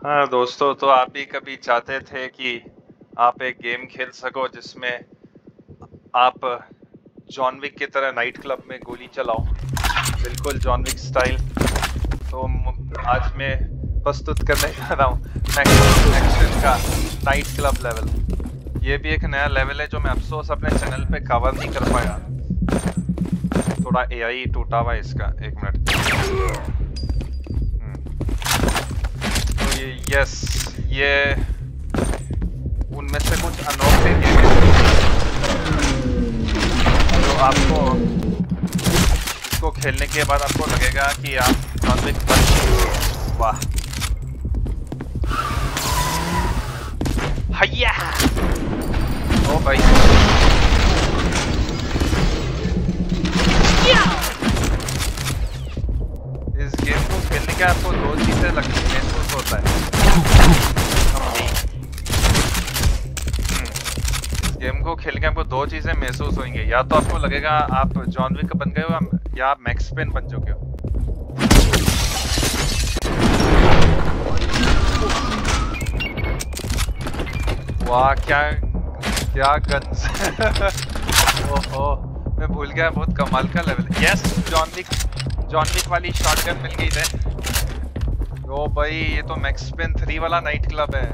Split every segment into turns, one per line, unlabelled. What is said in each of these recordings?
हाँ दोस्तों तो आप भी कभी चाहते थे कि आप एक गेम खेल सको जिसमें आप जॉन विक की तरह नाइट क्लब में गोली चलाओ बिल्कुल जॉन विक स्टाइल। तो आज मैं प्रस्तुत करने जा रहा हूँ एक्शन का नाइट क्लब लेवल। ये भी एक नया लेवल है जो मैं अफसोस अपने चैनल पे कवर नहीं कर पाया। थोड़ा एआई टूटा हुआ इसका, एक मिनट। यस ये, उनमें से कुछ अनोखे गेम जो आपको, इसको खेलने के बाद आपको लगेगा कि आप नॉनवेज बन वाह। हैया! ओ भाई। इस गेम को खेलने के आपको दो चीज़ें लगती महसूस होता है इस गेम को खेल के आपको दो चीज़ें महसूस होंगी। या तो आपको लगेगा आप जॉन विक बन गए हो, या आप मैक्स पेन बन चुके हो। वाह, क्या क्या गन्स ओहो, मैं भूल गया, बहुत कमाल का level yes John Wick John Wick वाली शॉटगन मिल गई थे ओ भाई, ये तो मैक्स पेन थ्री वाला नाइट क्लब है।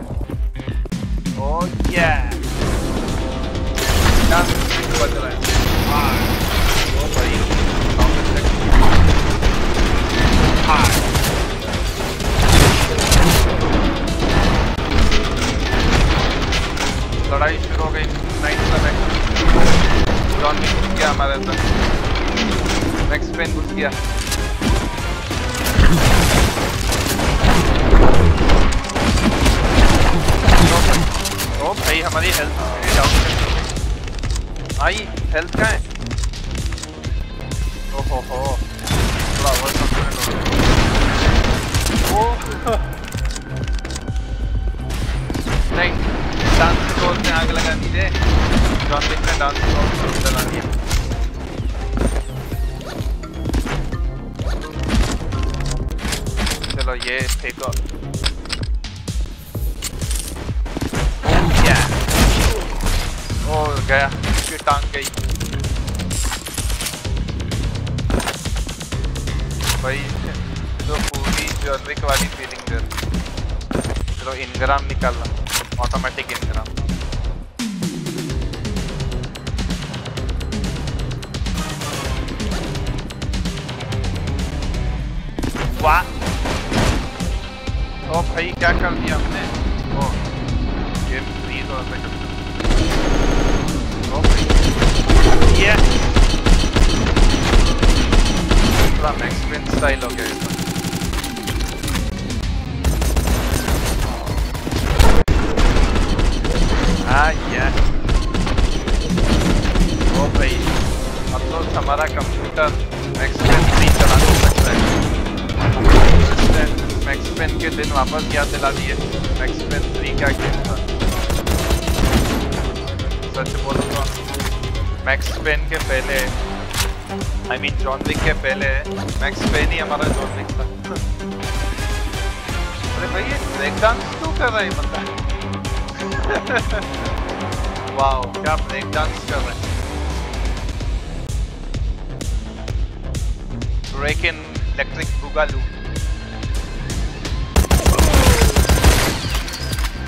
ओ रहा है ओ भाई लड़ाई शुरू हो गई। नाइट क्लब है जॉन विक गया हमारे अंदर। मैक्स पेन घुस गया ओ भाई हमारी हेल्थ आई हेल्थ कहाँ है। ओहो हो। थोड़ा ओवर कॉन्फिडेंट हो ओ। नहीं डांस फ्लोर में आग लगा दीजिए जॉन विक ने डांस फ्लोर जला दिया चलो ये फेंको ओ गया। उसकी टांग गई भाई जो पूरी ज्वेलरिक वाली फीलिंग दे चलो इनग्राम निकालना ऑटोमेटिक इनग्राम वाह। ओ भाई, क्या कर दिया हमने? ओ, ये फ्रीज हो स्टाइल हो गया इसका हाँ ये। ओ भाई अब तो हमारा कंप्यूटर मैक्स पेन थ्री चला नहीं सकता है मैक्स पेन के दिन वापस याद दिला दिए। मैक्स पेन थ्री का गेम था। सच बोलो तो मैक्स पेन के पहले आई मीन जॉन विक के पहले मैक्स पेन ही हमारा जॉन विक था। अरे भाई, ये ब्रेक डांस क्यों कर रहा है बंदा? वाओ क्या ब्रेक डांस कर रहे हैं। ब्रेक इन इलेक्ट्रिक बुगालू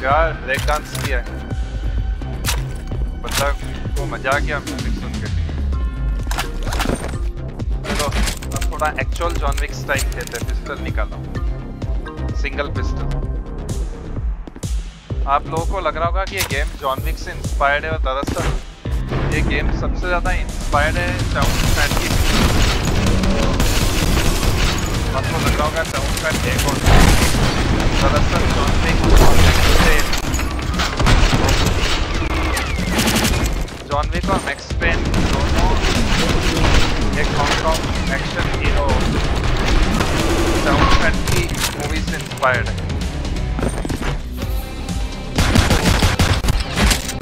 क्या ब्रेक डांस किया है? बंदा को मज़ा आ गया म्यूज़िक सुन के। थोड़ा एक्चुअल जॉन विक स्टाइल खेलते हैं पिस्टल निकालो। सिंगल पिस्टल आप लोगों को लग रहा होगा कि ये गेम जॉन विक से इंस्पायर्ड है और दरअसल ये गेम सबसे ज़्यादा इंस्पायर्ड है साउंड पैड की। आपको लग रहा होगा साउंड पैड एक और दरअसल जॉन विक जॉन विक और Max Payne hero sound pad की मूवी से इंस्पायर्ड है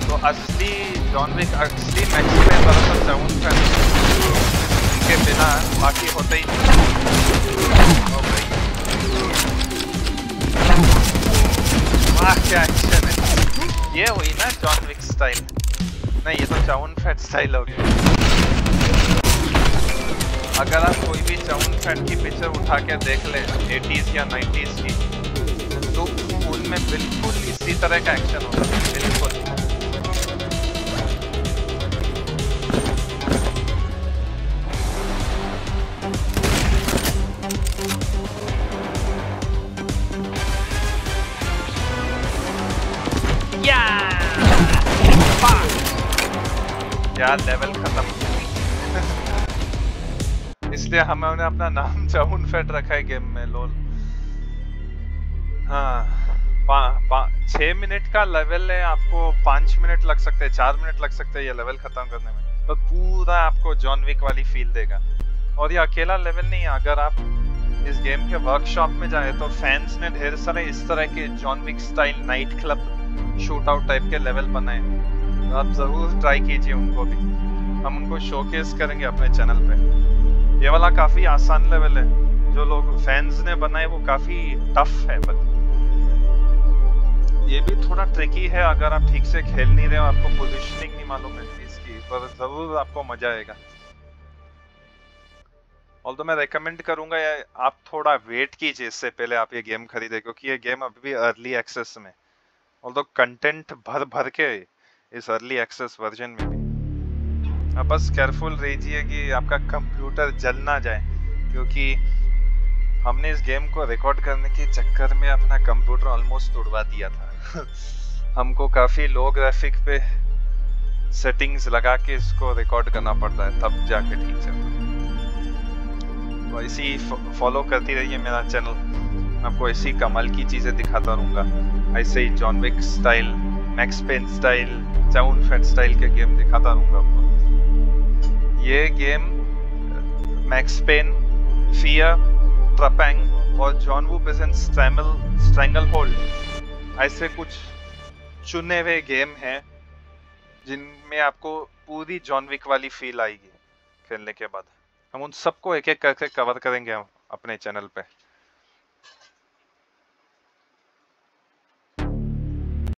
तो असली जॉन विक असली मैक्स पेन दरअसल साउंड पैड के बिना बाकी होते ही नहीं। क्या एक्शन है। ये हुई ना जॉन विक स्टाइल नहीं, ये तो चाउन फैट स्टाइल हो गया। अगर आप कोई भी चाउन फैट की पिक्चर उठा के देख ले 80s या 90s की तो उनमें बिल्कुल इसी तरह का एक्शन होता है, बिल्कुल। यार लेवल खत्म। इसलिए हमने अपना नाम चाउन फेट रखा है गेम में, लोल। हाँ छह मिनट का लेवल है, आपको पाँच मिनट लग सकते हैं, चार मिनट लग सकते हैं ये लेवल खत्म करने में। तो पूरा आपको जॉन विक वाली फील देगा। और ये अकेला लेवल नहीं है अगर आप इस गेम के वर्कशॉप में जाए तो फैंस ने ढेर सारे इस तरह के John Wick style night club shoot out type के लेवल बनाए। तो आप ज़रूर ट्राई कीजिए उनको भी। हम उनको शोकेस करेंगे अपने चैनल पे। ये वाला काफ़ी आसान लेवल है। जो लोग फैंस ने बनाए, वो काफ़ी टफ है बट ये भी थोड़ा ट्रिकी है, अगर आप ठीक से खेल नहीं रहे हो, आपको पोजीशनिंग नहीं मालूम है इसकी पर ज़रूर आपको मज़ा आएगा। ऑल तो मैं रेकमेंड करूँगा आप थोड़ा वेट कीजिए, इससे पहले आप ये गेम खरीदे, क्योंकि ये गेम अभी भी अर्ली एक्सेस में ऑल तो कंटेंट भर भर के इस अर्ली एक्सेस वर्जन में भी। आप बस केयरफुल रहिए कि आपका कंप्यूटर जल ना जाए, क्योंकि हमने इस गेम को रिकॉर्ड करने के चक्कर में अपना कंप्यूटर ऑलमोस्ट उड़वा दिया था। हमको काफ़ी लो ग्राफिक पे सेटिंग्स लगा के इसको रिकॉर्ड करना पड़ता है, तब जाके ठीक चलता है। तो इसी फॉलो करती रहिए मेरा चैनल आपको ऐसी कमाल की चीज़ें दिखाता रहूँगा। ऐसे ही John Wick style Max Payne style Chow Yun Fat style के गेम दिखाता रहूँगा आपको। ये गेम मैक्स पेन फिया ट्रपैंग और जॉन वू प्रेजेंट स्ट्रैमल स्ट्रैंगल होल्ड ऐसे कुछ चुने हुए गेम हैं जिनमें आपको पूरी जॉनविक वाली फील आएगी खेलने के बाद। हम उन सबको एक एक करके कवर करेंगे हम अपने चैनल पे।